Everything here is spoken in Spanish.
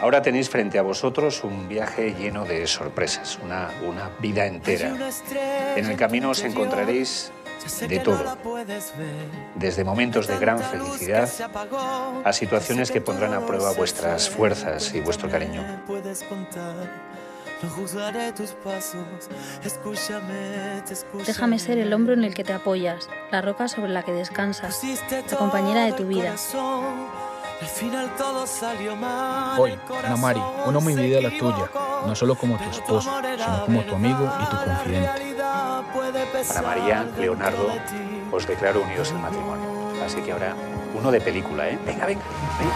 Ahora tenéis frente a vosotros un viaje lleno de sorpresas, una, una vida entera. En el camino os encontraréis de todo, desde momentos de gran felicidad a situaciones que pondrán a prueba vuestras fuerzas y vuestro cariño. Déjame ser el hombro en el que te apoyas, la roca sobre la que descansas, la compañera de tu vida. Hoy, Namari, uno mi vida a la tuya, no solo como tu esposo, sino como tu amigo y tu confidente. Para María, Leonardo, os declaro unidos en matrimonio. Así que ahora, uno de película, ¿eh? Venga, venga, venga.